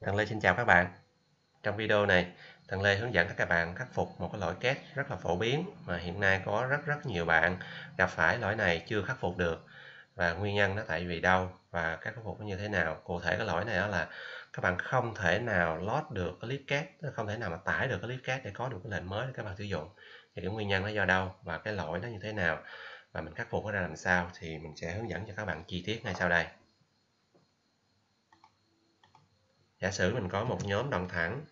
Thằng Lê xin chào các bạn. Trong video này, thằng Lê hướng dẫn các bạn khắc phục một cái lỗi két rất là phổ biến mà hiện nay có rất rất nhiều bạn gặp phải lỗi này chưa khắc phục được và nguyên nhân nó tại vì đâu và cách khắc phục nó như thế nào. Cụ thể cái lỗi này đó là các bạn không thể nào load được cái clip két, không thể nào mà tải được cái clip két để có được cái lệnh mới để các bạn sử dụng. Thì cái nguyên nhân nó do đâu và cái lỗi nó như thế nào và mình khắc phục nó ra làm sao thì mình sẽ hướng dẫn cho các bạn chi tiết ngay sau đây. Giả sử mình có một nhóm đoạn thẳng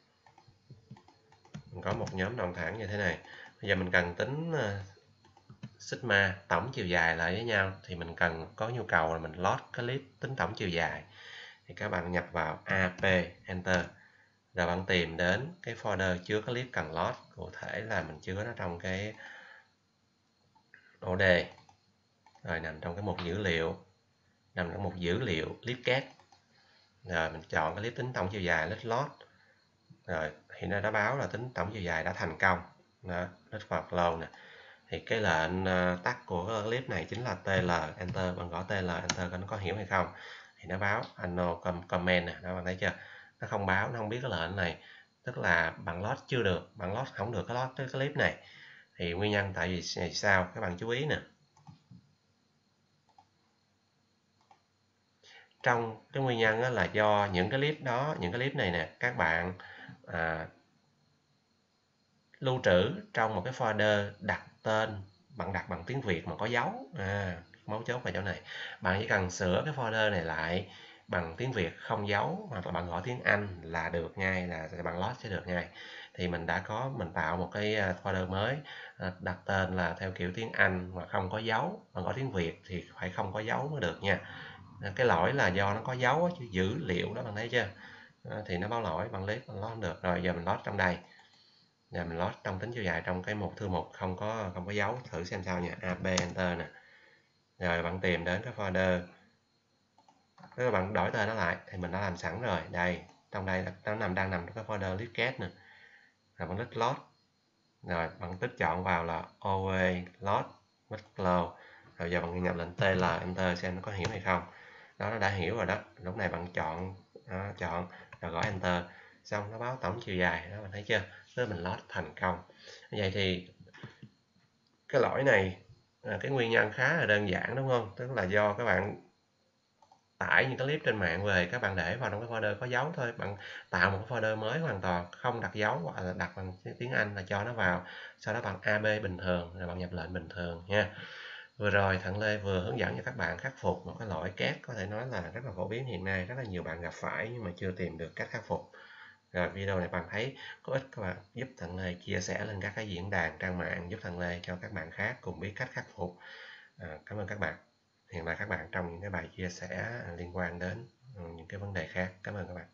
mình có một nhóm đoạn thẳng như thế này. Bây giờ mình cần tính uh, sigma tổng chiều dài lại với nhau thì mình cần có nhu cầu là mình load cái clip tính tổng chiều dài. Thì các bạn nhập vào ap enter. Rồi bạn tìm đến cái folder chứa cái clip cần load cụ thể là mình chứa nó trong cái ổ đề rồi nằm trong cái mục dữ liệu nằm trong một dữ liệu clip két rồi mình chọn cái clip tính tổng chiều dài, list load. Rồi thì nó đã báo là tính tổng chiều dài đã thành công. Đó, list vào flow nè. Thì cái lệnh ờ, tắt của cái clip này chính là tl enter bạn gõ tl enter coi nó có hiểu hay không. Thì nó báo no comment nè, đó, bạn thấy chưa? Nó không báo, nó không biết cái lệnh này. Tức là bạn load chưa được, bạn load không được cái load, cái clip này. Thì nguyên nhân tại vì sao? Các bạn chú ý nè. Trong cái nguyên nhân là do những cái clip đó những cái clip này nè các bạn à, lưu trữ trong một cái folder đặt tên bạn đặt bằng tiếng Việt mà có dấu. À, mấu chốt vào chỗ này. Bạn chỉ cần sửa cái folder này lại bằng tiếng Việt không dấu hoặc là bạn gọi tiếng Anh là được ngay là bạn load sẽ được ngay. Thì mình đã có mình tạo một cái à, folder mới à, đặt tên là theo kiểu tiếng Anh mà không có dấu. Mà gọi tiếng Việt thì phải không có dấu mới được nha. À, cái lỗi là do nó có dấu chứ dữ liệu đó bạn thấy chưa? À, thì nó báo lỗi bằng clip bạn không được. Rồi giờ mình load trong đây. Giờ mình load trong tính chiều dài trong cái một, thư mục, không có không có dấu. Thử xem sao nha. Ab enter nè. Rồi bạn tìm đến cái folder. Nếu bạn đổi tên nó lại thì mình đã làm sẵn rồi. Đây, trong đây nó nằm, đang nằm trong cái folder listcat nè. Rồi bạn click load rồi bạn tích chọn vào là OA load workflow rồi giờ bạn nhập lệnh tl enter xem nó có hiểu hay không đó nó đã hiểu rồi đó. Lúc này bạn chọn đó, chọn rồi gõ enter. Xong nó báo tổng chiều dài. Đó bạn thấy chưa? Tức mình load thành công. Vậy thì cái lỗi này à, cái nguyên nhân khá là đơn giản đúng không? Tức là do các bạn tải những cái clip trên mạng về các bạn để vào trong cái folder có dấu thôi. Bạn tạo một cái folder mới hoàn toàn không đặt dấu hoặc là đặt bằng tiếng Anh là cho nó vào. Sau đó bằng AB bình thường rồi bạn nhập lệnh bình thường nha. Vừa rồi Thằng Lê vừa hướng dẫn cho các bạn khắc phục một cái lỗi két có thể nói là rất là phổ biến hiện nay rất là nhiều bạn gặp phải nhưng mà chưa tìm được cách khắc phục. Rồi video này bạn thấy có ích các bạn giúp Thằng Lê chia sẻ lên các cái diễn đàn trang mạng giúp Thằng Lê cho các bạn khác cùng biết cách khắc phục. À, cảm ơn các bạn. Hiện là các bạn trong những cái bài chia sẻ liên quan đến ừ, những cái vấn đề khác. Cảm ơn các bạn.